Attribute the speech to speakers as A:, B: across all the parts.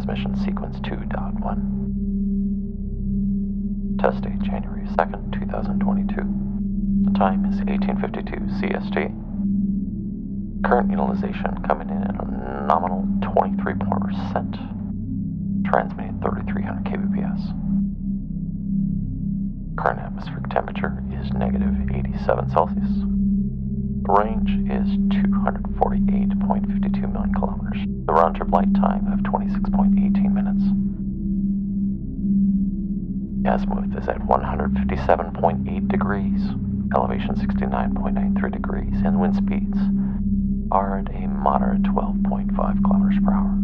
A: Transmission sequence 2.1. Test date January 2nd, 2022. The time is 1852 CST. Current utilization coming in at a nominal 23%. Transmitting 3300 kbps. Current atmospheric temperature is negative 87 Celsius. Range is 248.52 million kilometers. The round trip flight time of 26.18 minutes. Azimuth is at 157.8 degrees, elevation 69.93 degrees, and wind speeds are at a moderate 12.5 kilometers per hour.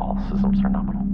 A: All systems are nominal.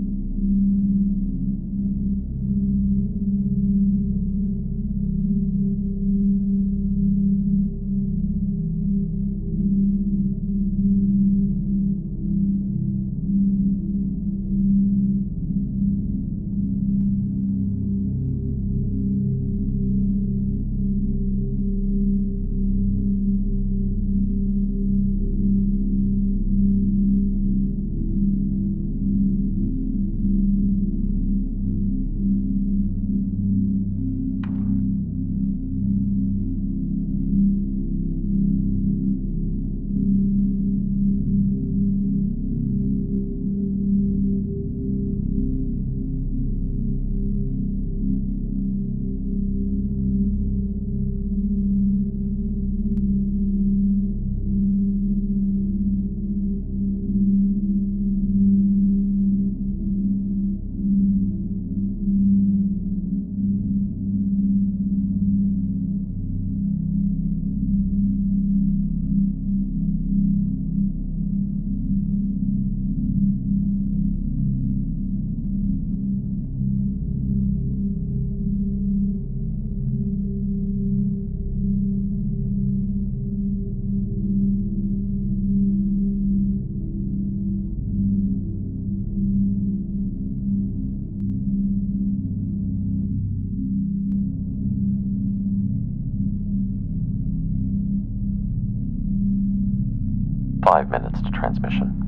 A: Five minutes to transmission.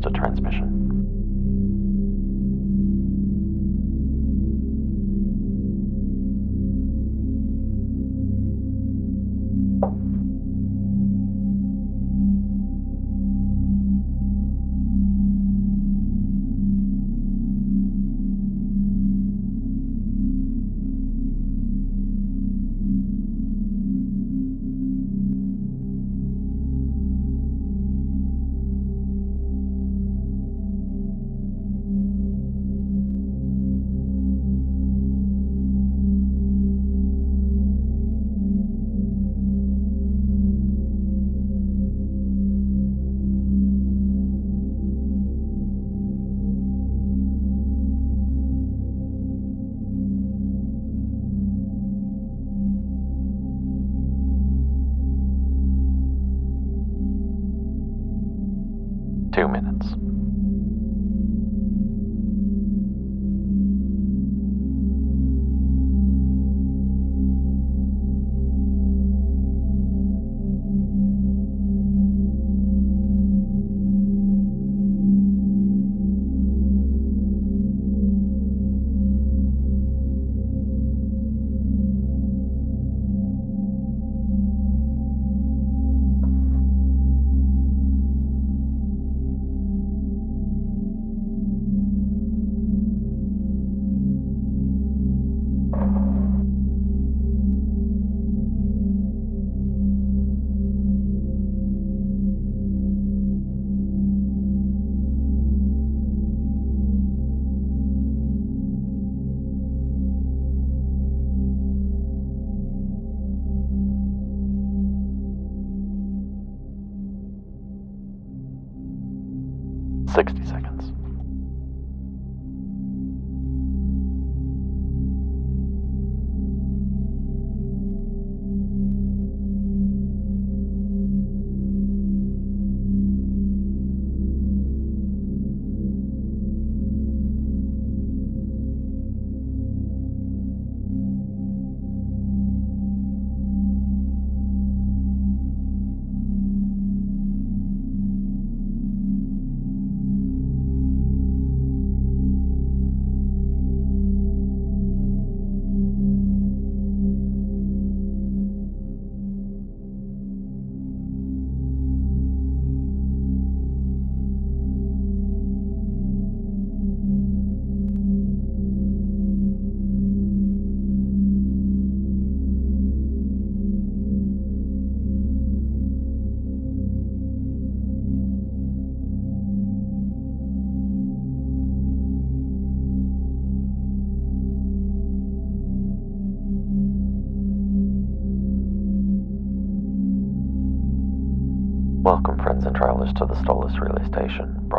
A: To transmission.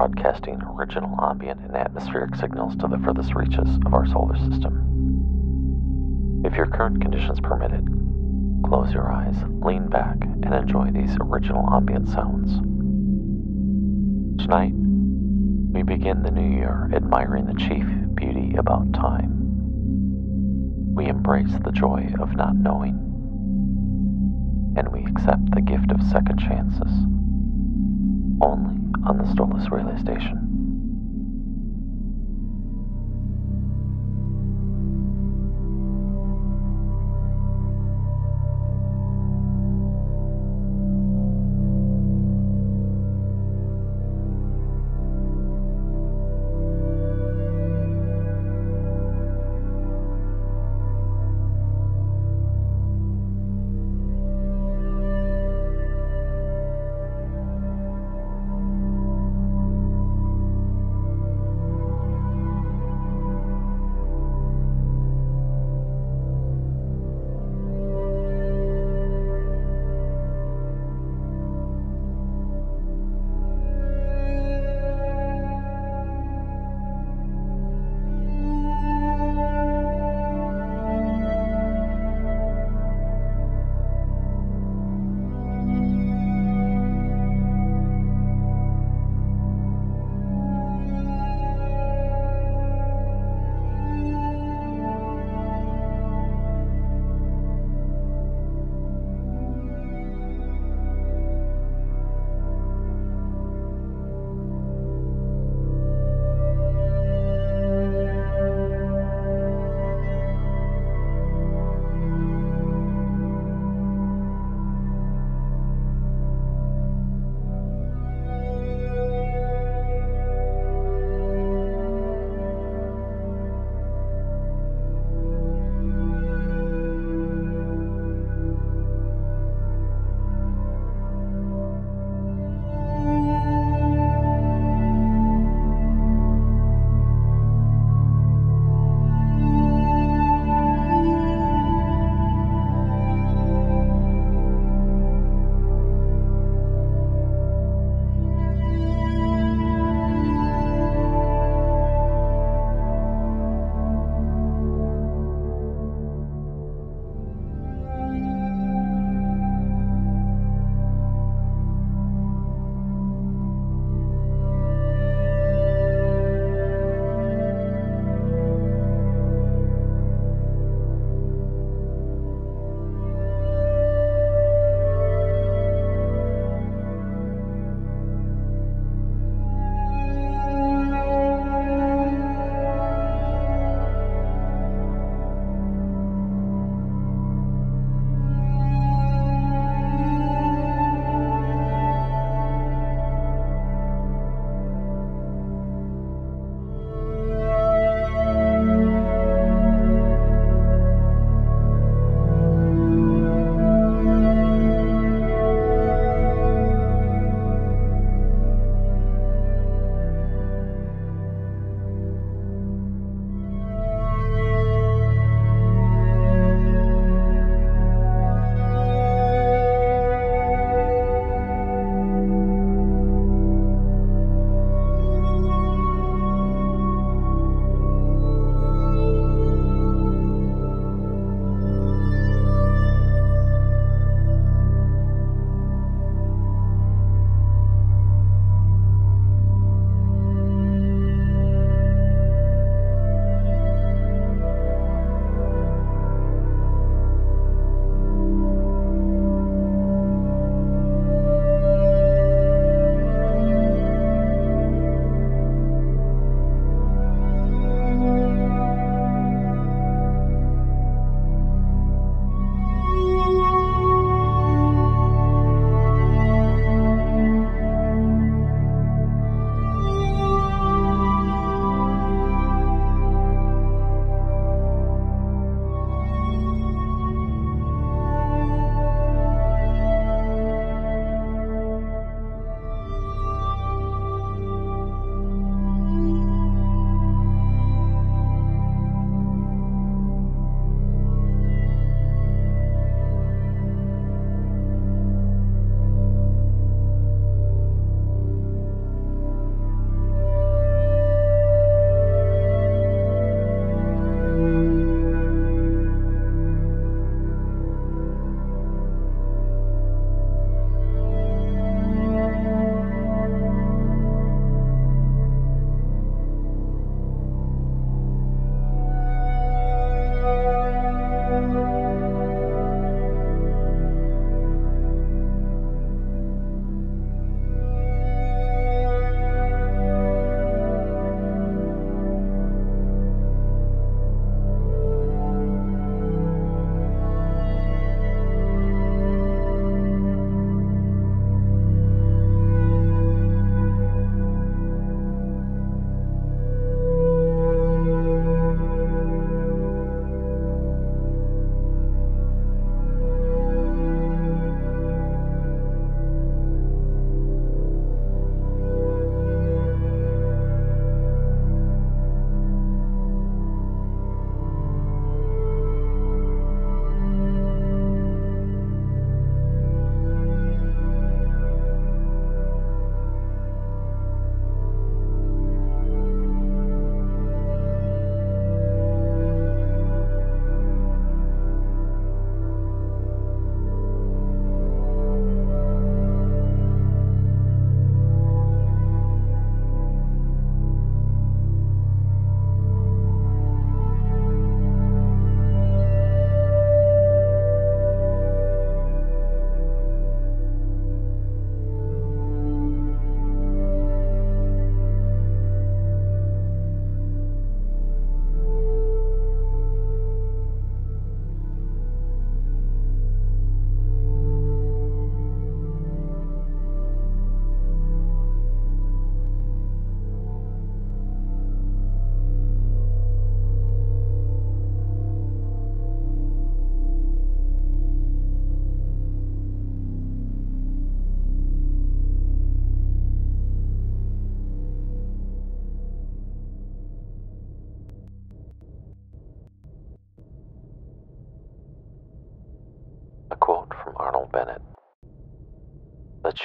A: Broadcasting original ambient and atmospheric signals to the furthest reaches of our solar system. If your current conditions permitted, close your eyes, lean back, and enjoy these original ambient sounds. Tonight, we begin the new year admiring the chief beauty about time. We embrace the joy of not knowing, and we accept the gift of second chances only on the STØLACE Relay Station.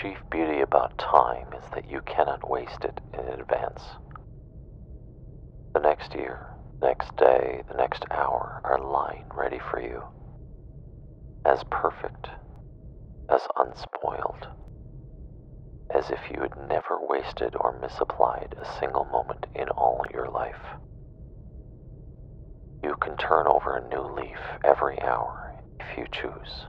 A: Chief beauty about time is that you cannot waste it in advance. The next year, next day, the next hour are lying ready for you. As perfect, as unspoiled, as if you had never wasted or misapplied a single moment in all your life. You can turn over a new leaf every hour if you choose.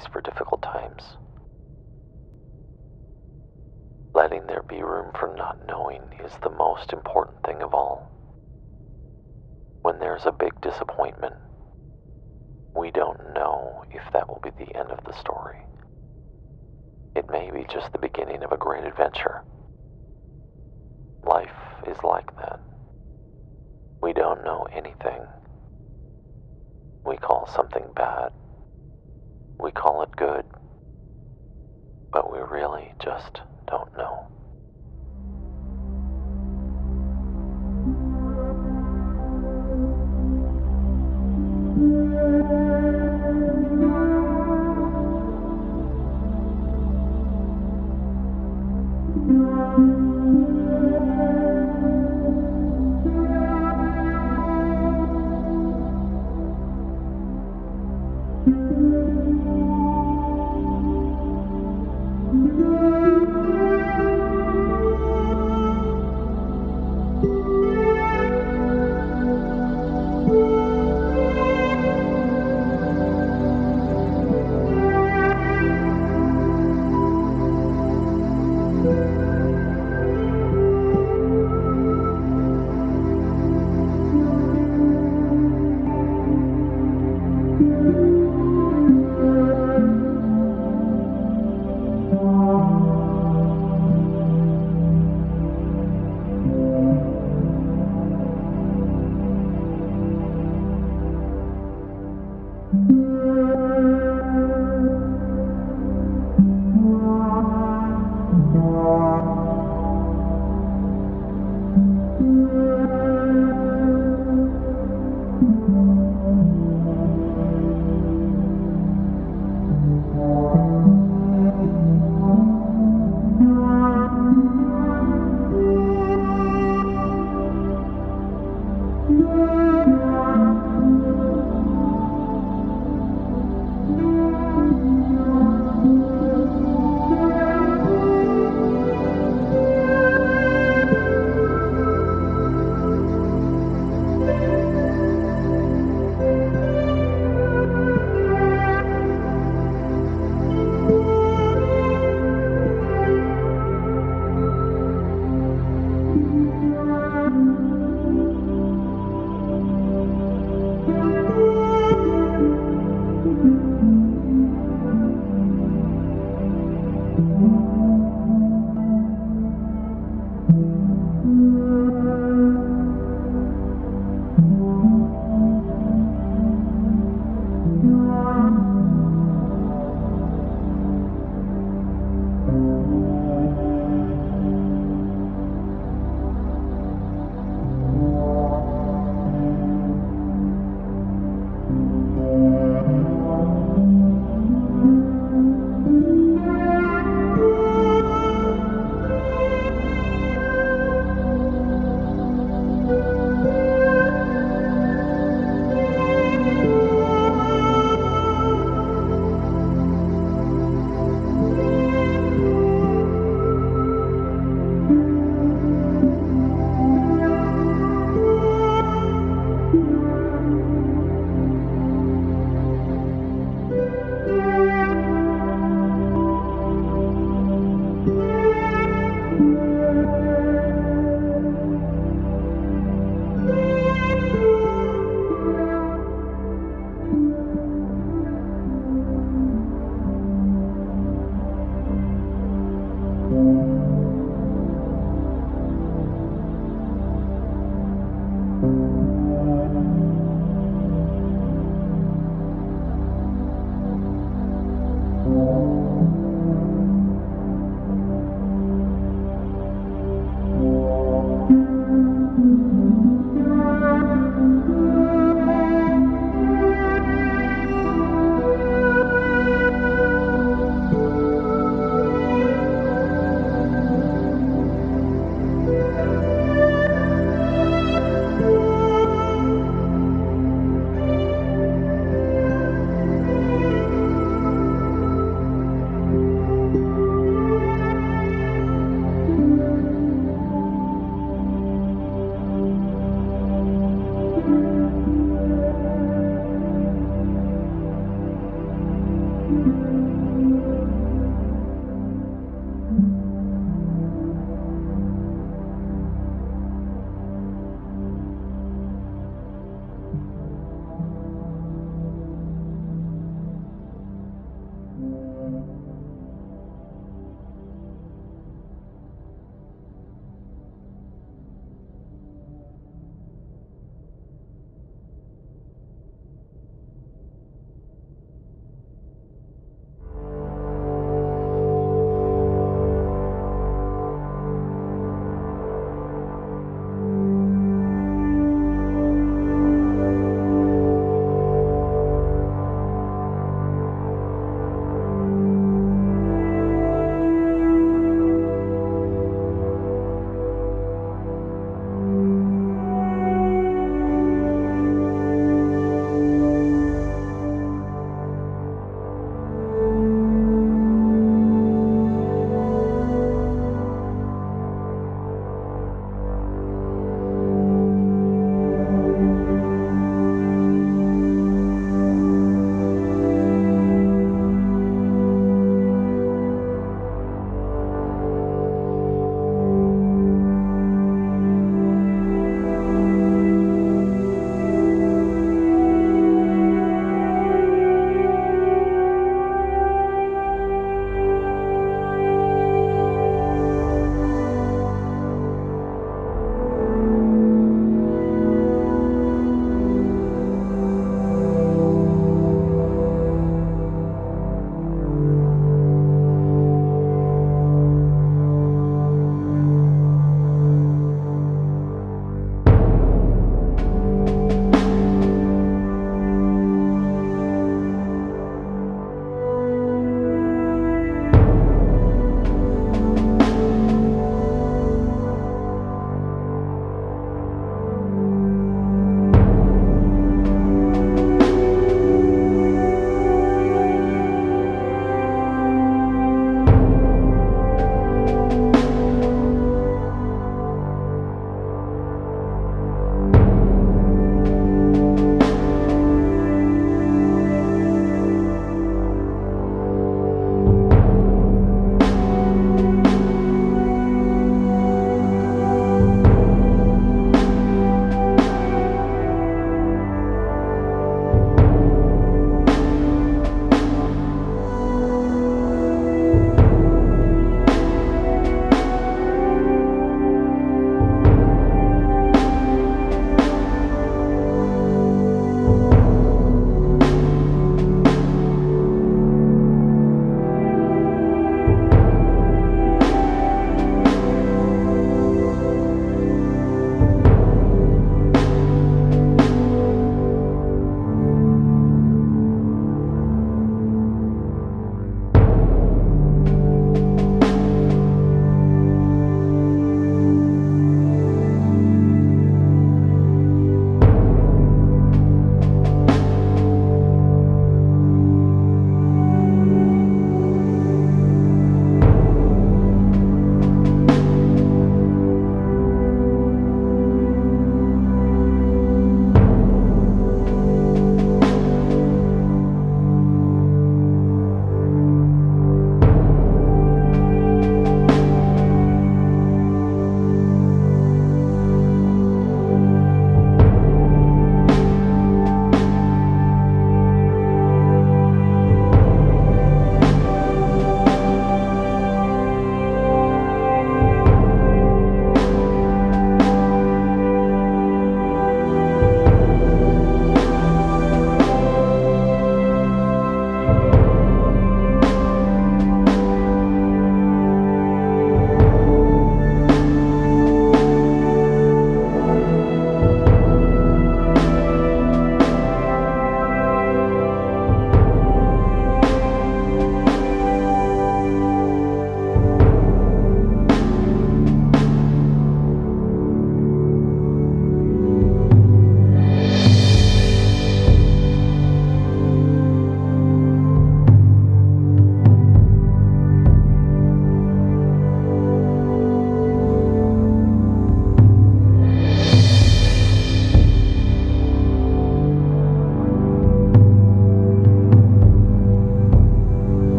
A: Advice for Difficult Times. Letting there be room for not knowing is the most important thing of all. When there's a big disappointment, we don't know if that will be the end of the story. It may be just the beginning of a great adventure. Life is like that. We don't know anything. We call something bad. We call it good. But we really just don't know.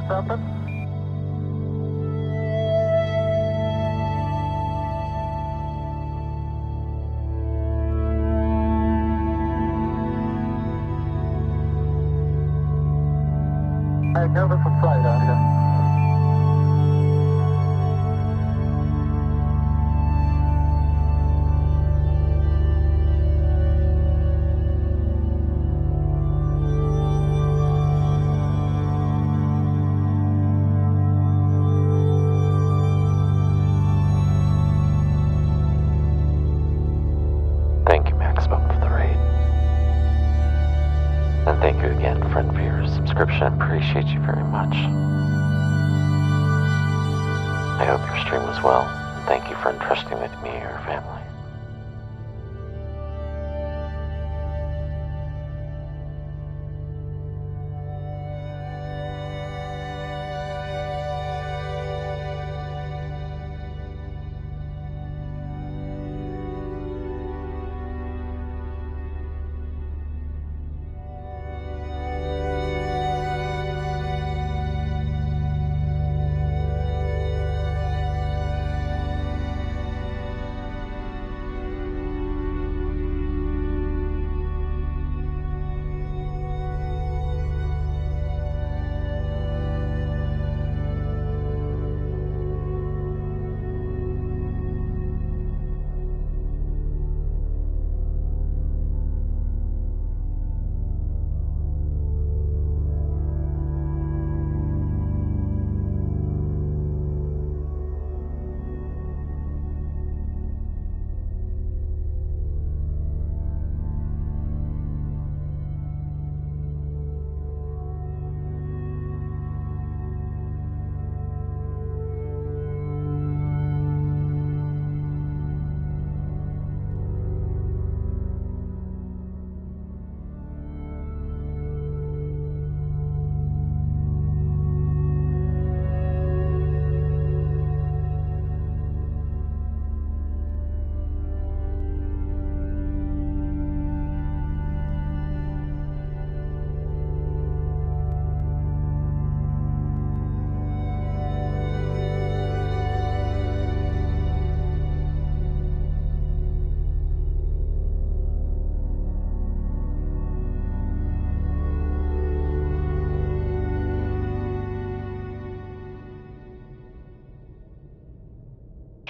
A: that's something?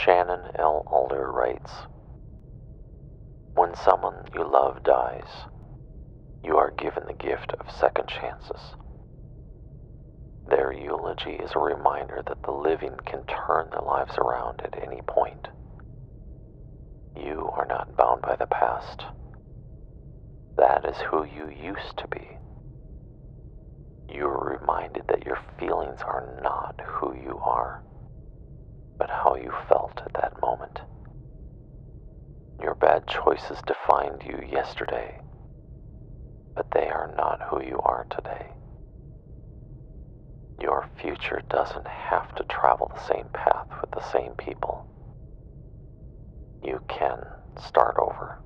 A: Shannon L. Alder writes When someone you love dies, you are given the gift of second chances. Their eulogy is a reminder that the living can turn their lives around at any point. You are not bound by the past. That is who you used to be. You are reminded that your feelings are not who you are, but how you felt at that moment. Your bad choices defined you yesterday, but they are not who you are today. Your future doesn't have to travel the same path with the same people. You can start over.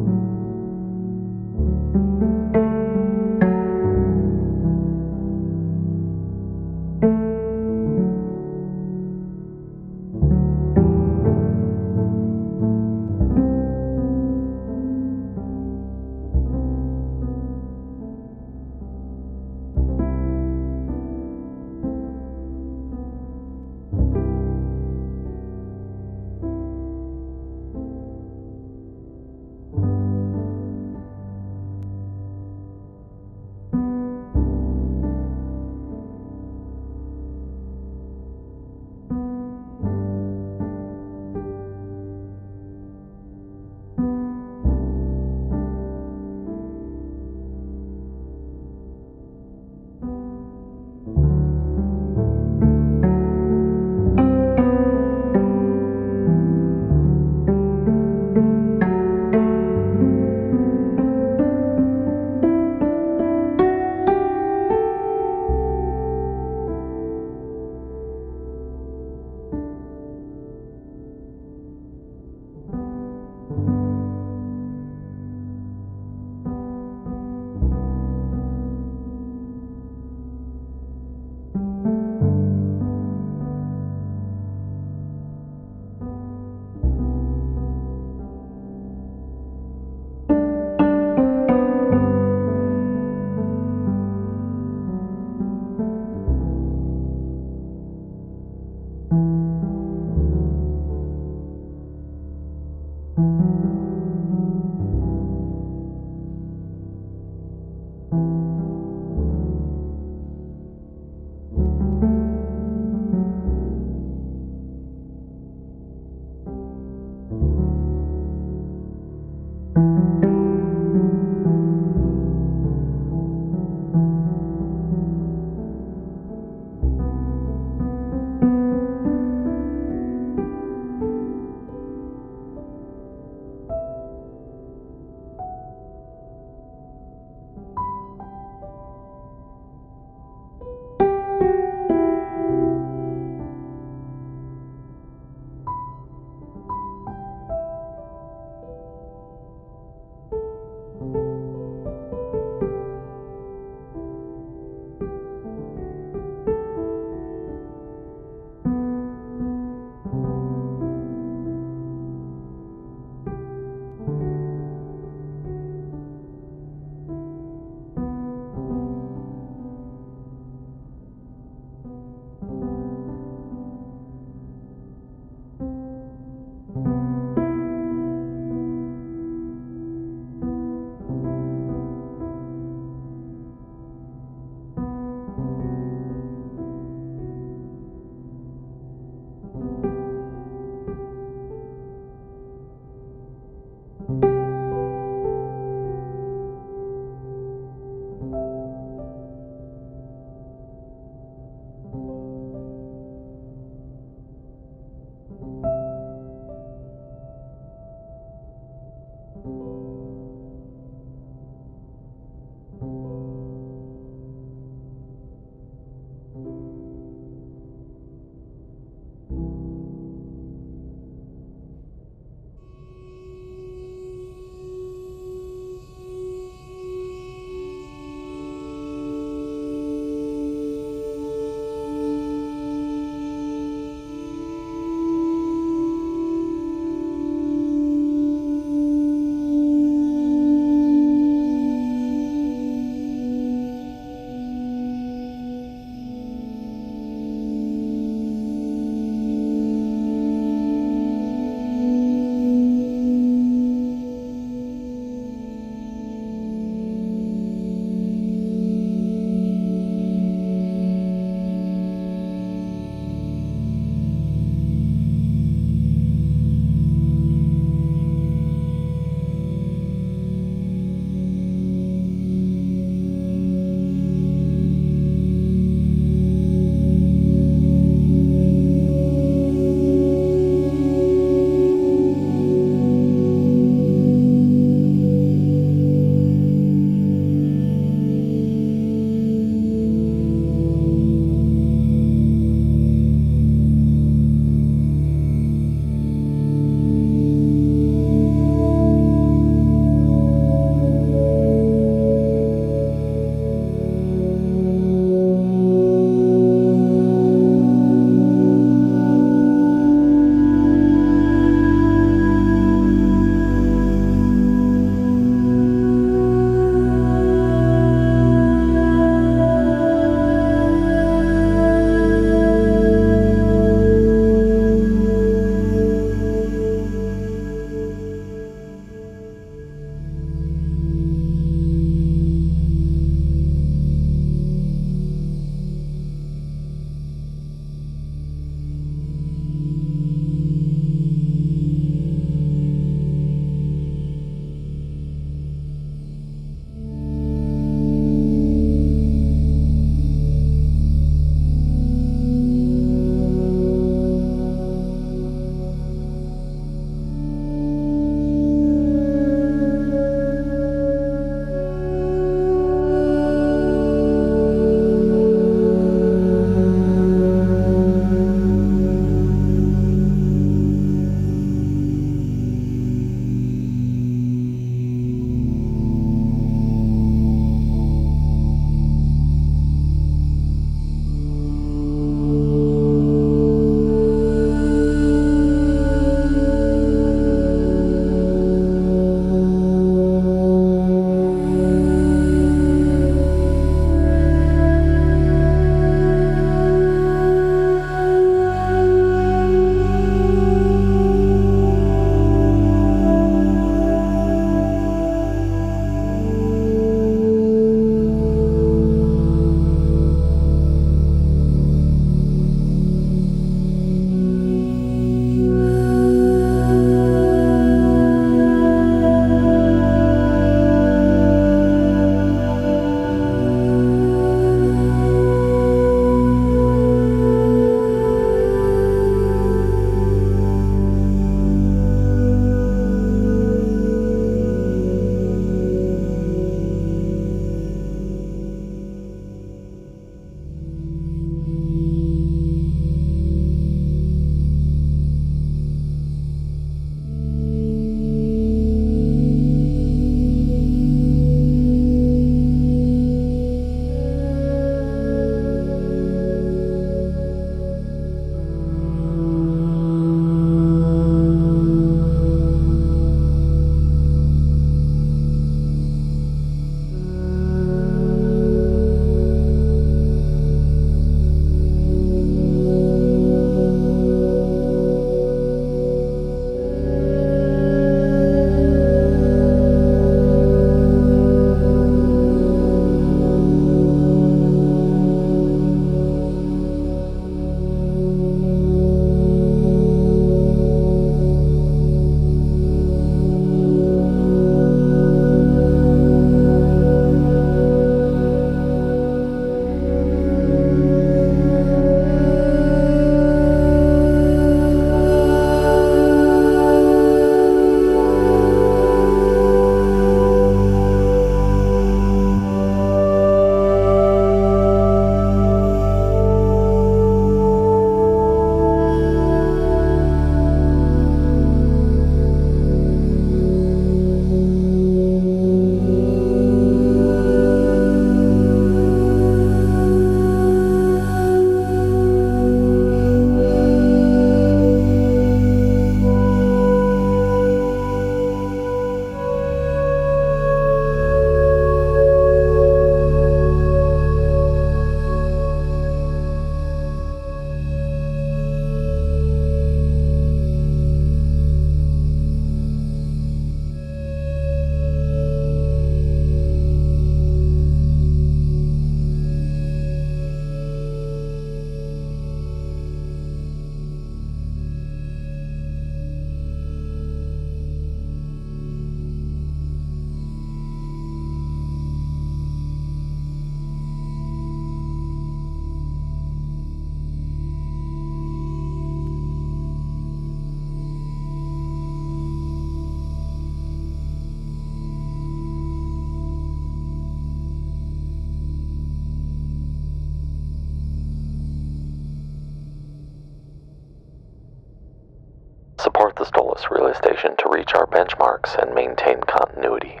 A: Continuity.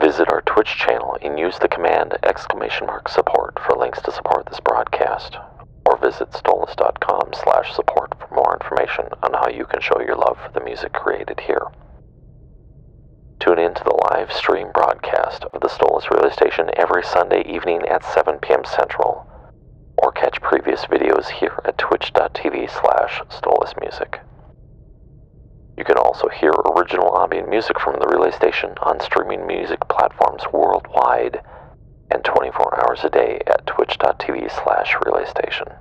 A: Visit our Twitch channel and use the command exclamation mark support for links to support this broadcast, or visit stolace.com slash support for more information on how you can show your love for the music created here. Tune in to the live stream broadcast of the STØLACE Relay Station every Sunday evening at 7 p.m. Central, or catch previous videos here at twitch.tv slash stolacemusic. You can also hear original ambient music from the Relay Station on streaming music platforms worldwide and 24 hours a day at twitch.tv slash relaystation.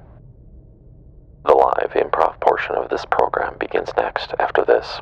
A: The live improv portion of this program begins next after this.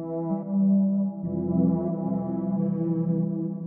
B: Thank you.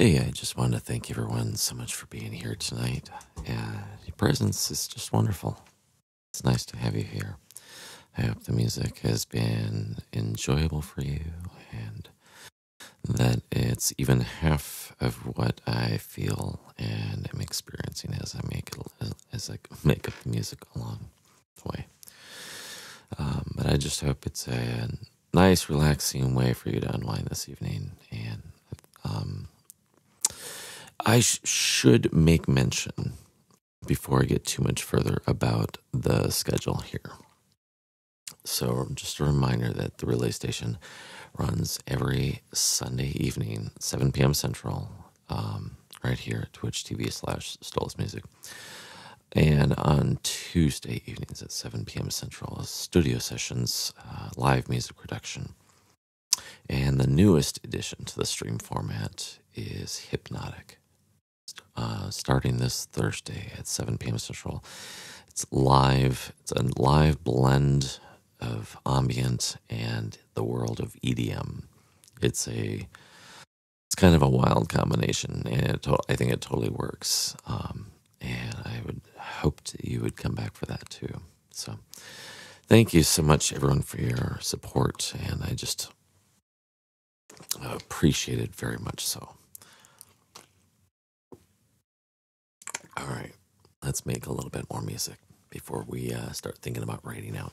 A: Hey, I just want to thank everyone so much for being here tonight. And your presence is just wonderful. It's nice to have you here. I hope the music has been enjoyable for you and that it's even half of what I feel and am experiencing as I make it, as I make up the music along the way. Um, but I just hope it's a nice, relaxing way for you to unwind this evening. And um, I sh- should make mention before I get too much further about the schedule here. So, just a reminder that the relay station runs every Sunday evening, 7 p.m. Central, um, right here at Twitch TV slash stolacemusic. And on Tuesday evenings at 7 p.m. Central, studio sessions, uh, live music production. And the newest addition to the stream format is Hypnotic. Uh, starting this Thursday at 7 p.m. Central. It's live, it's a live blend of ambient and the world of EDM. It's a it's kind of a wild combination, and to- I think it totally works. Um, and I would hope that you would come back for that too. So, thank you so much, everyone, for your support, and I just appreciate it very much. So, all right, let's make a little bit more music before we uh, start thinking about writing out.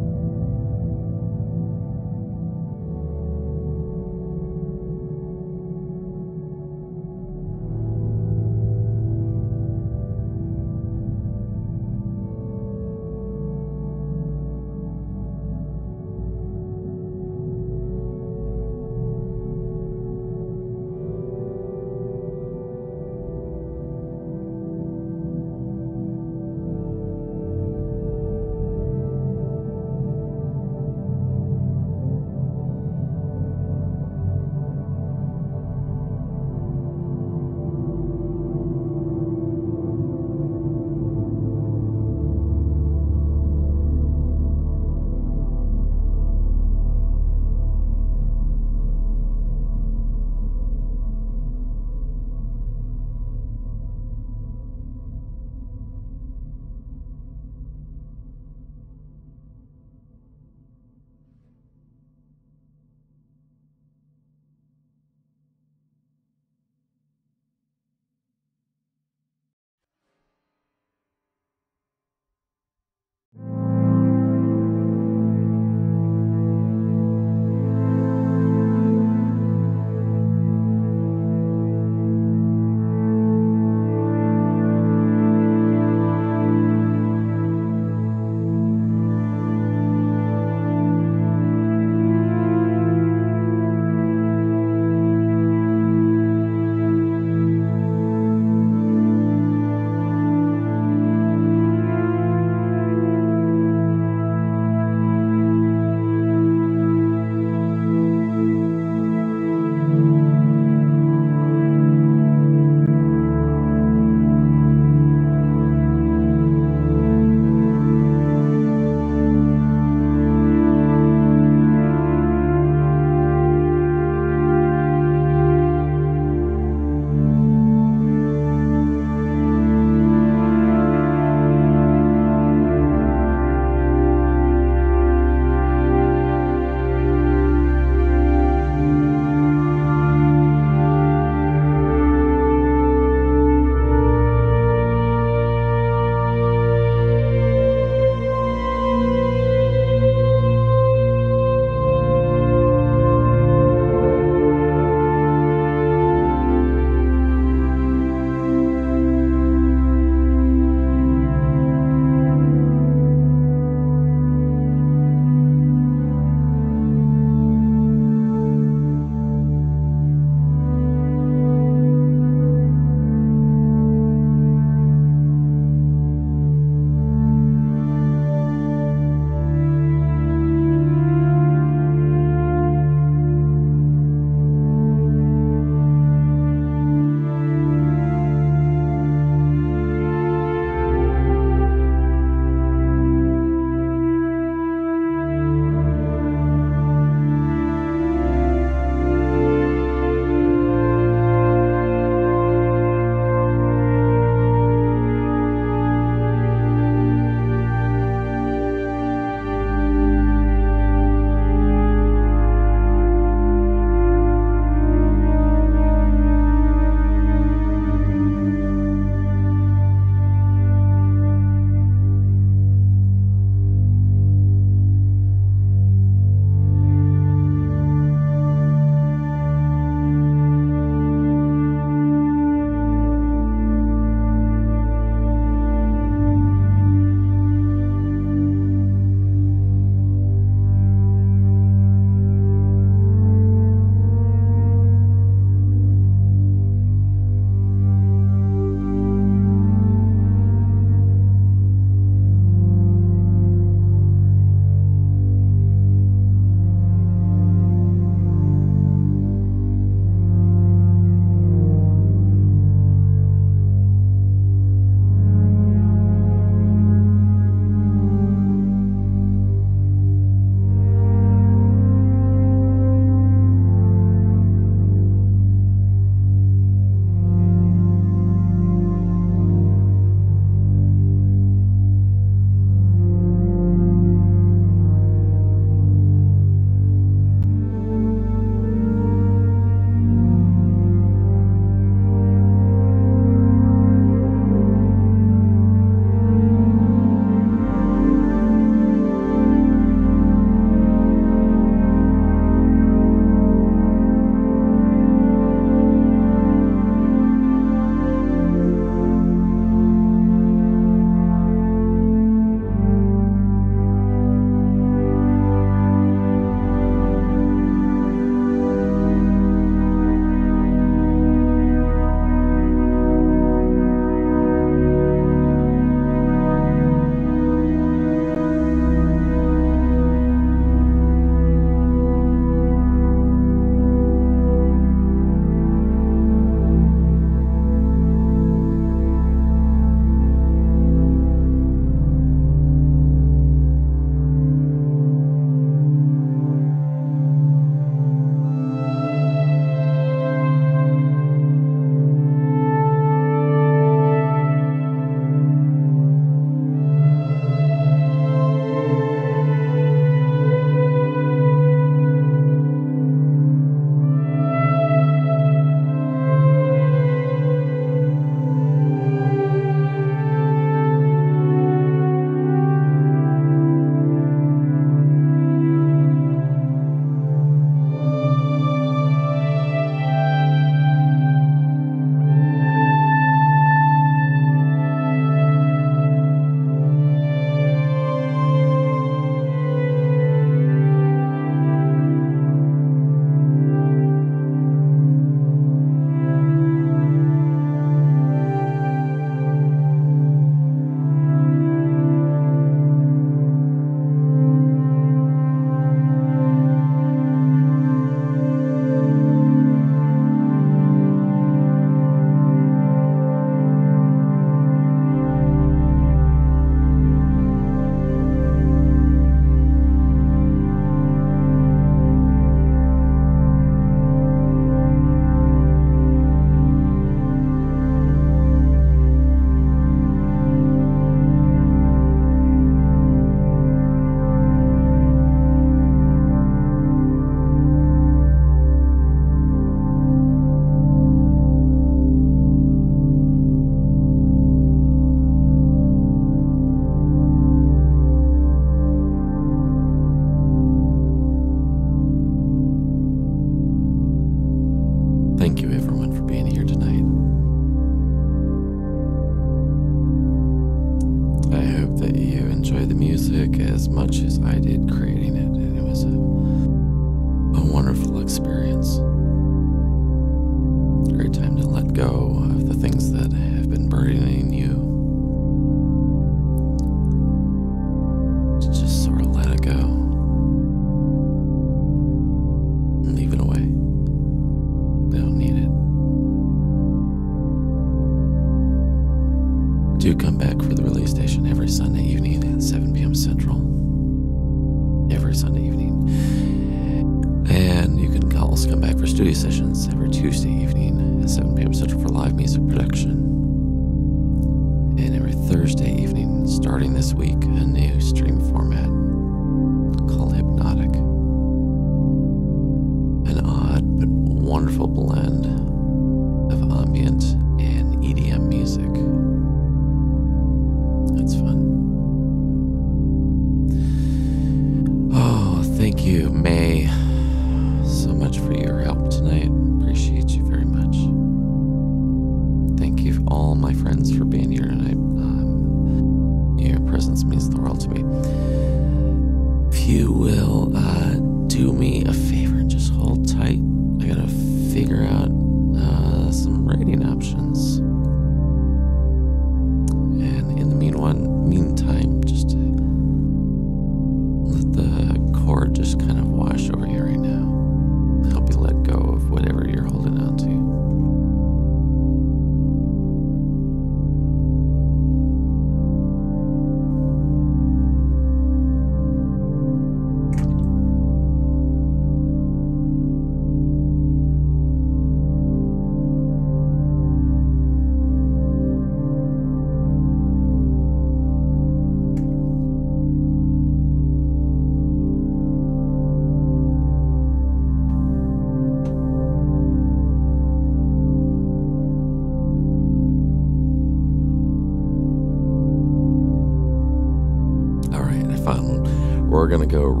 A: One.